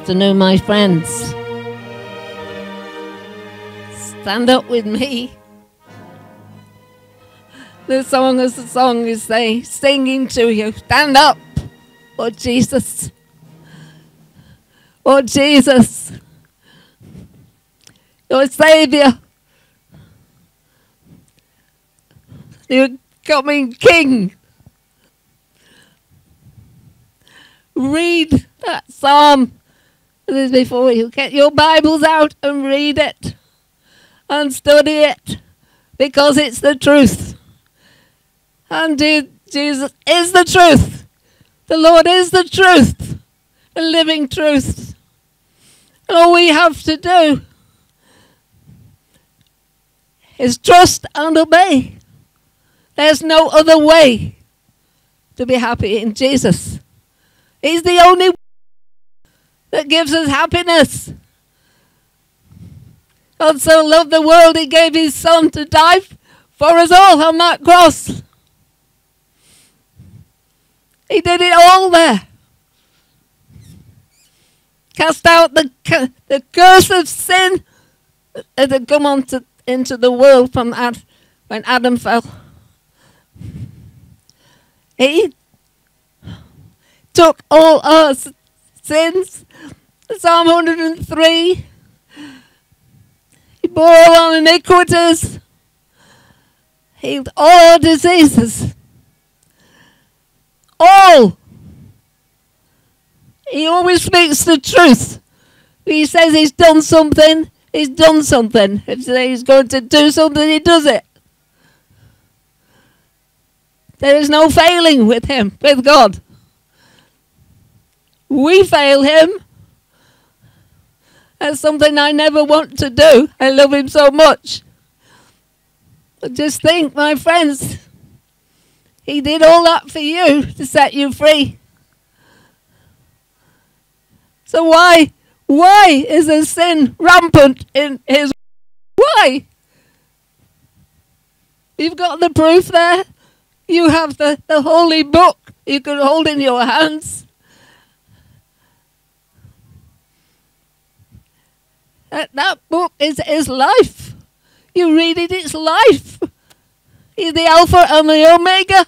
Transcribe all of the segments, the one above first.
Afternoon, my friends. Stand up with me. The song is the song is saying, singing to you. Stand up, oh Jesus. Oh Jesus. Your Savior. Your coming King. Read that psalm this before you. Get your Bibles out and read it and study it because it's the truth. And Jesus is the truth. The Lord is the truth, the living truth. And all we have to do is trust and obey. There's no other way to be happy in Jesus. He's the only that gives us happiness. God so loved the world, he gave his son to die for us all on that cross. He did it all there. Cast out the, the curse of sin that had come on to, into the world from Ad, when Adam fell. He took all our sins. Psalm 103. He bore all iniquities, healed all diseases. All. He always speaks the truth. He says he's done something, he's done something. If he's going to do something, he does it. There is no failing with him, with God. We fail him. That's something I never want to do. I love him so much. But just think, my friends, he did all that for you to set you free. So why, why is the sin rampant in his? Why? You've got the proof there. You have the, the holy book you can hold in your hands. That, that book is, is life. You read it, it's life. He's the Alpha and the Omega.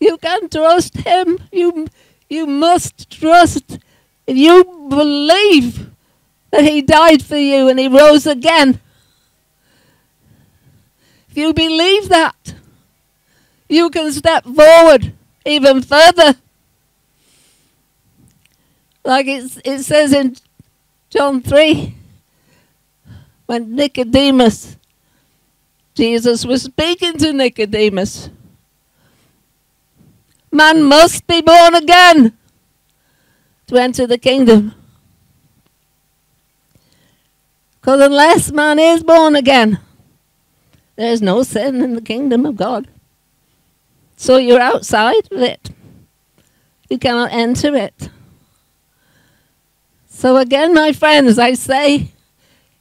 You can trust him. You, you must trust. If you believe that he died for you and he rose again, if you believe that, you can step forward even further. Like it, it says in John 3, when Nicodemus, Jesus was speaking to Nicodemus. Man must be born again to enter the kingdom. Because unless man is born again, there is no sin in the kingdom of God. So you're outside of it. You cannot enter it. So again, my friends, I say,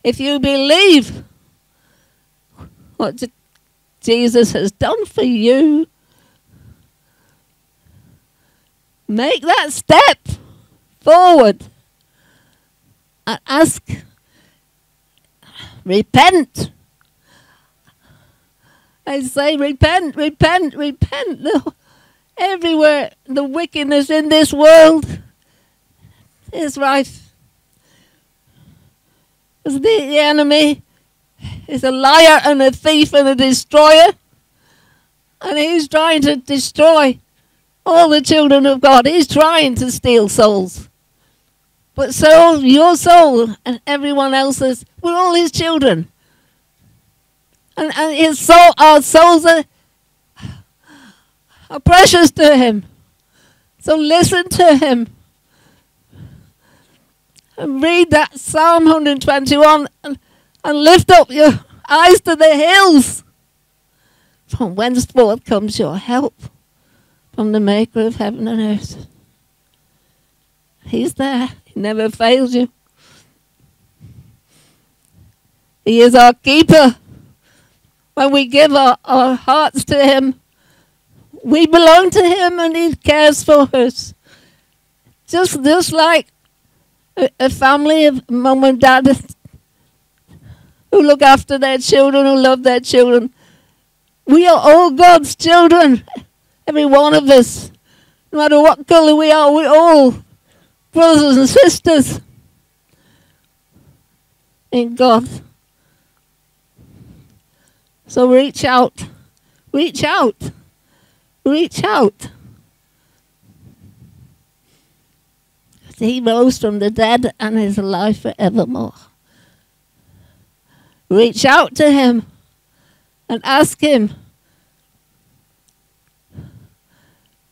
if you believe what Jesus has done for you, make that step forward and ask, repent. I say, repent, repent, repent. everywhere the wickedness in this world is rife the, the enemy is a liar and a thief and a destroyer. And he's trying to destroy all the children of God. He's trying to steal souls. But so your soul and everyone else's, we're all his children. And, and his soul, our souls are, are precious to him. So listen to him and read that Psalm 121 and, and lift up your eyes to the hills. From whence forth comes your help? From the maker of heaven and earth. He's there. He never fails you. He is our keeper. When we give our, our hearts to Him, We belong to Him and He cares for us. Just, just like a, family of mum and dad who look after their children, who love their children. We are all God's children, every one of us. No matter what colour we are, we're all brothers and sisters in God. So reach out, reach out, reach out. He rose from the dead and is alive forevermore. Reach out to him and ask him.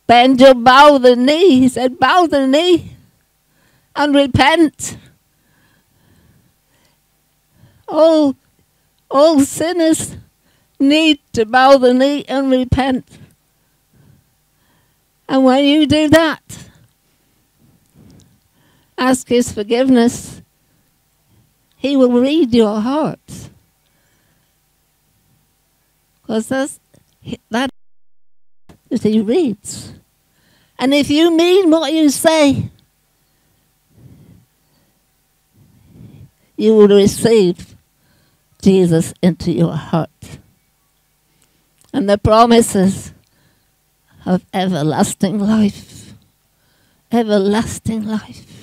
Bend your bow the knee. He said, bow the knee and repent. All, all sinners need to bow the knee and repent. And when you do that, ask His forgiveness, He will read your heart. Because that's that that He reads. And if you mean what you say, you will receive Jesus into your heart. And the promises of everlasting life. Everlasting life.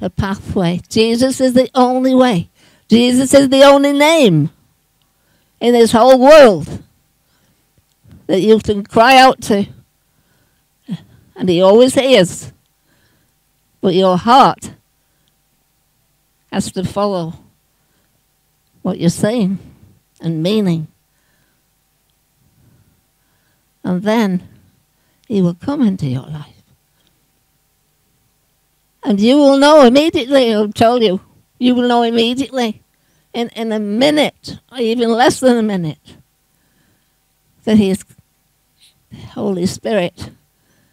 The pathway. Jesus is the only way. Jesus is the only name in this whole world that you can cry out to. And He always hears. But your heart has to follow what you're saying and meaning. And then He will come into your life. And you will know immediately, I'll tell you, you will know immediately, in, in a minute, or even less than a minute, that He is Holy Spirit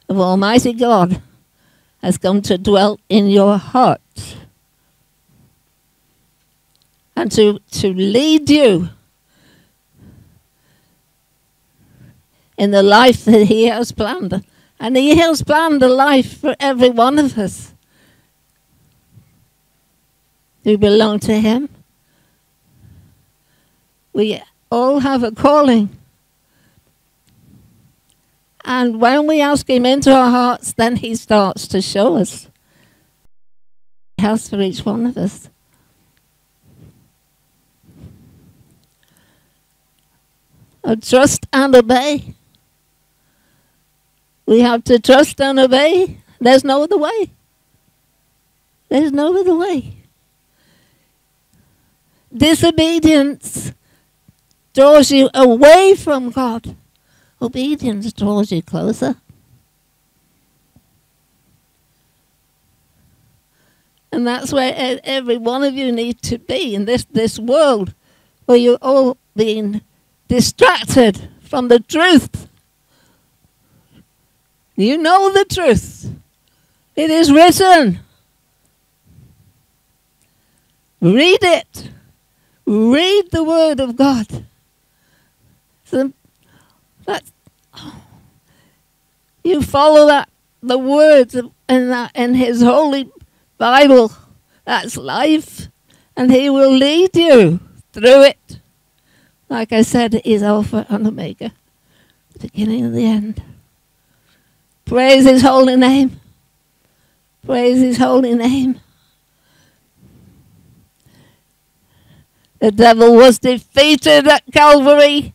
of Almighty God has come to dwell in your heart and to, to lead you in the life that He has planned. And He has planned a life for every one of us who belong to Him. We all have a calling. And when we ask Him into our hearts, then He starts to show us. He has for each one of us. trust and obey. We have to trust and obey. There's no other way. There's no other way. Disobedience draws you away from God. Obedience draws you closer. And that's where every one of you need to be in this, this world where you're all being distracted from the truth. You know the truth. It is written. Read it. Read the Word of God. So that you follow that the words in that in His holy Bible. That's life, and He will lead you through it. Like I said, He's Alpha and Omega, the beginning and the end. Praise His holy name. Praise His holy name. The devil was defeated at Calvary.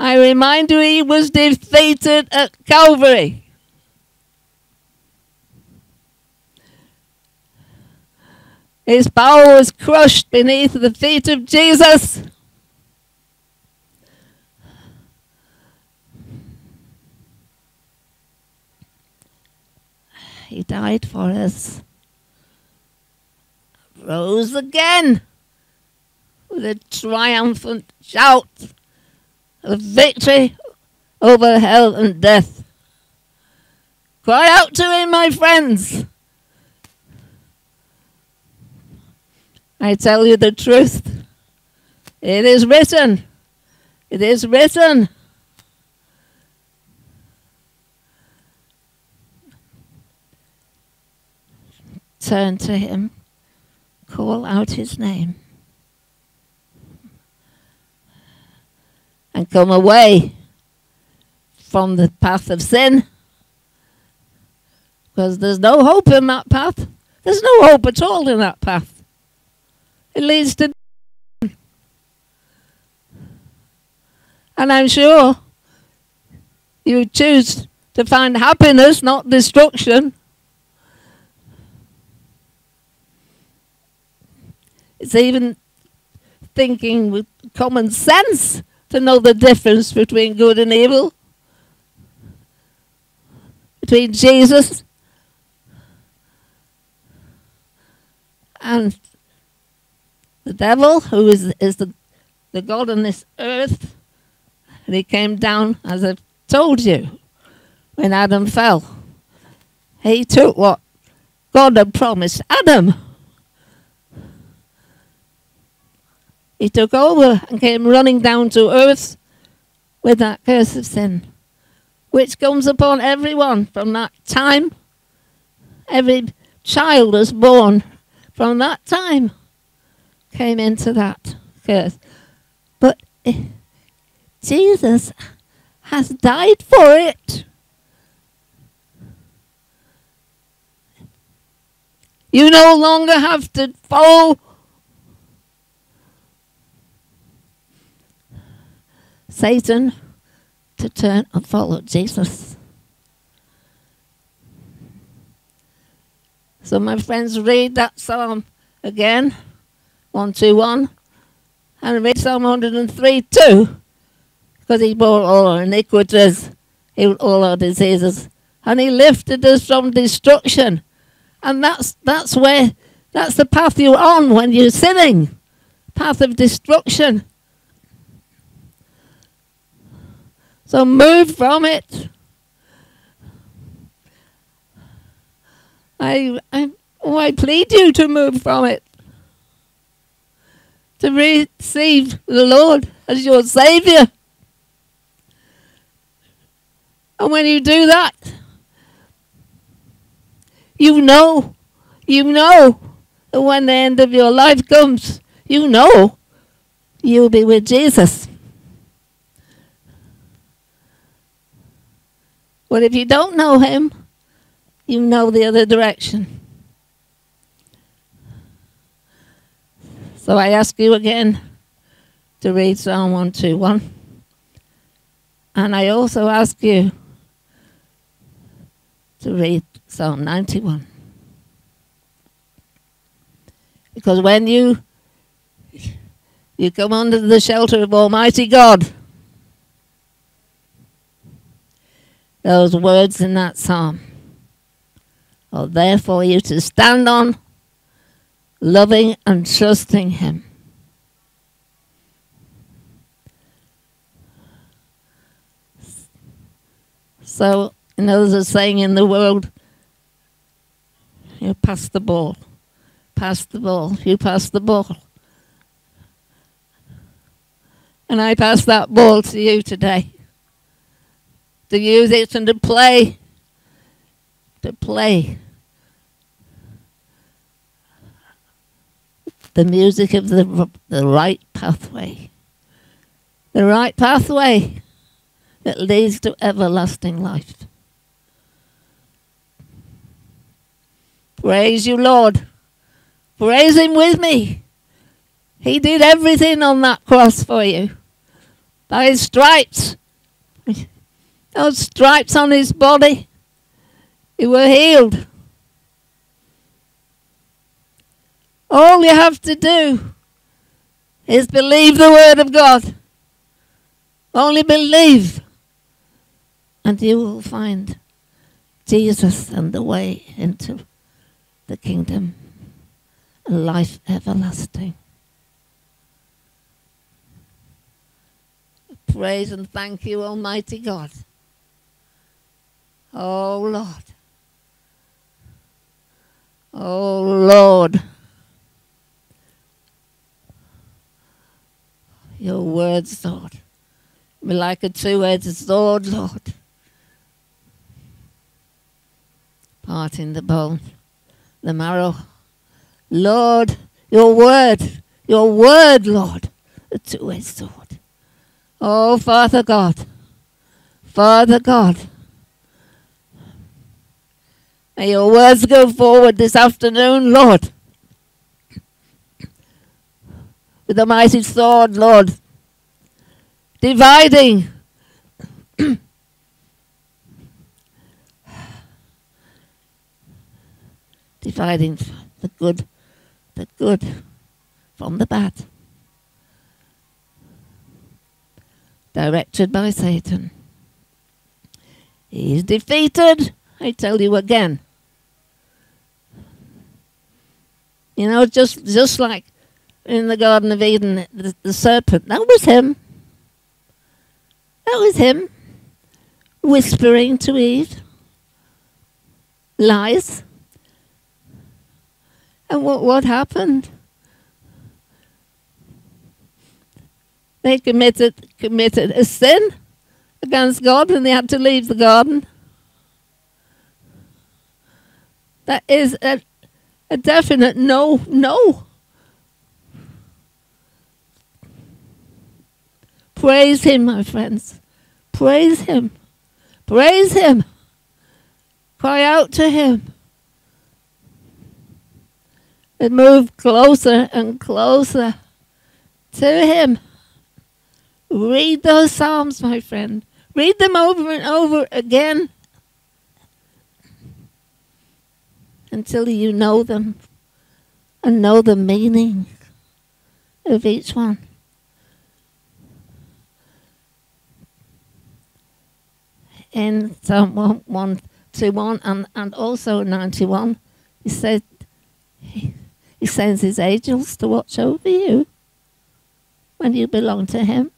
I remind you, he was defeated at Calvary. His power was crushed beneath the feet of Jesus. He died for us. Rose again the triumphant shout of victory over hell and death. Cry out to him, my friends. I tell you the truth. It is written. It is written. Turn to him. Call out his name. And come away from the path of sin. Because there's no hope in that path. There's no hope at all in that path. It leads to. And I'm sure you choose to find happiness, not destruction. It's even thinking with common sense to know the difference between good and evil, between Jesus and the devil, who is, is the, the God on this earth. And he came down, as I've told you, when Adam fell. He took what God had promised Adam. He took over and came running down to earth with that curse of sin, which comes upon everyone from that time. Every child is born from that time came into that curse. But eh, Jesus has died for it. You no longer have to follow Satan to turn and follow Jesus. So, my friends, read that psalm again 121 and read Psalm 103 too because he bore all our iniquities, all our diseases, and he lifted us from destruction. And that's that's where that's the path you're on when you're sinning, path of destruction. So move from it. I I oh, I plead you to move from it. To receive the Lord as your Savior. And when you do that, you know, you know that when the end of your life comes, you know you'll be with Jesus. But if you don't know him, you know the other direction. So I ask you again to read Psalm 121. And I also ask you to read Psalm 91. Because when you you come under the shelter of Almighty God, those words in that psalm are there for you to stand on, loving and trusting Him. So and others are saying in the world, you pass the ball, pass the ball, you pass the ball. And I pass that ball to you today. To use it and to play. To play. The music of the, the right pathway. The right pathway that leads to everlasting life. Praise you, Lord. Praise Him with me. He did everything on that cross for you. By His stripes, those stripes on His body, you were healed. All you have to do is believe the Word of God. Only believe, and you will find Jesus and the way into the kingdom, and life everlasting. Praise and thank you, Almighty God. Oh Lord. Oh Lord. Your words, Lord. Be like a two-edged sword, Lord. Parting the bone the marrow. Lord, your word, your word, Lord, a two-edged sword. Oh, Father God, Father God, may your words go forward this afternoon, Lord, with a mighty sword, Lord, dividing dividing the good, the good from the bad. Directed by Satan. He's defeated, I tell you again. You know, just just like in the Garden of Eden, the, the serpent, that was him. That was him whispering to Eve lies. And what, what happened? They committed committed a sin against God and they had to leave the garden. That is a, a definite no, no. Praise Him, my friends. Praise Him. Praise Him. Cry out to Him. And move closer and closer to Him. Read those Psalms, my friend. Read them over and over again until you know them and know the meaning of each one. In Psalm 121 and, and also 91, he said, he, he sends his angels to watch over you when you belong to him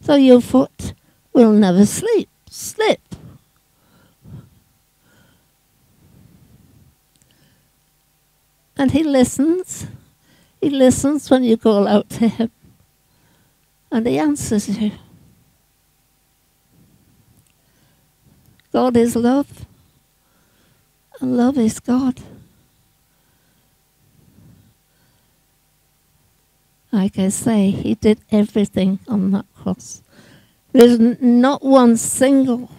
so your foot will never sleep, slip. And he listens. He listens when you call out to him. And he answers you. God is love. And love is God. Like I say, he did everything on that cross. There's not one single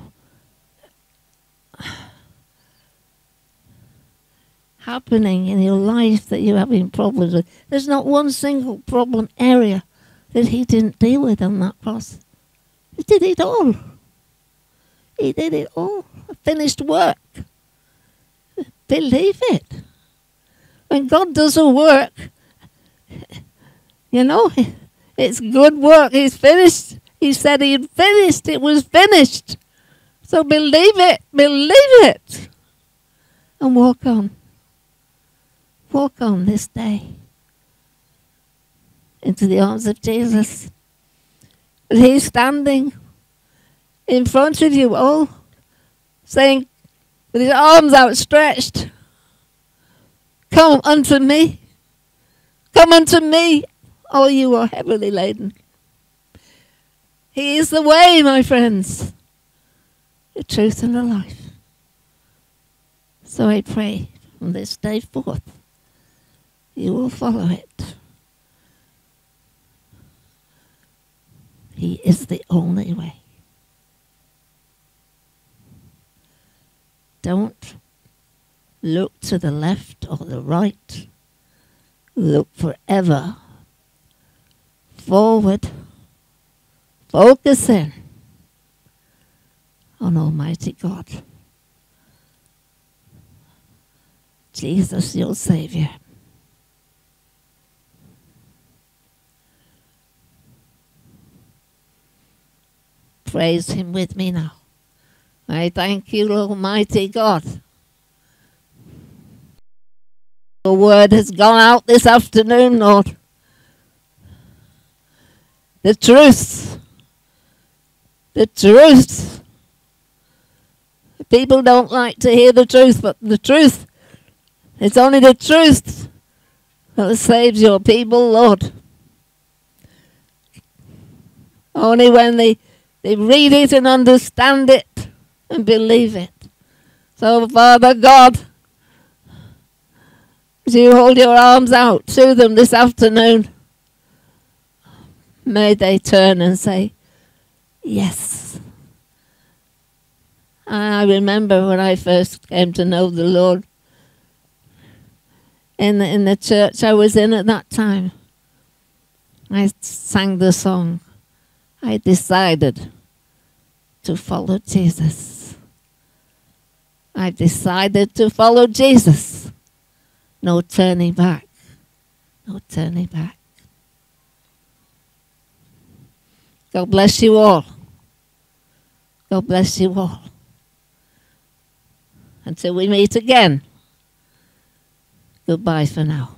happening in your life that you're having problems with. There's not one single problem area that he didn't deal with on that cross. He did it all. He did it all. Finished work. Believe it. When God does a work, you know, it's good work. He's finished. He said he'd finished. It was finished. So believe it. Believe it. And walk on. Walk on this day into the arms of Jesus. And he's standing in front of you all, saying, with his arms outstretched, Come unto me. Come unto me, all you are heavily laden. He is the way, my friends, the truth and the life. So I pray from this day forth, you will follow it. He is the only way. Don't look to the left or the right. Look forever forward, focus in on Almighty God. Jesus, your Savior. Praise Him with me now. I thank you, Almighty God. The word has gone out this afternoon, Lord the truth. The truth. People don't like to hear the truth, but the truth, it's only the truth that saves your people, Lord. Only when they, they read it and understand it and believe it. So, Father God, As you hold your arms out to them this afternoon, may they turn and say, Yes. I remember when I first came to know the Lord in the, in the church I was in at that time. I sang the song. I decided to follow Jesus. I've decided to follow Jesus. No turning back. No turning back. God bless you all. God bless you all. Until we meet again, goodbye for now.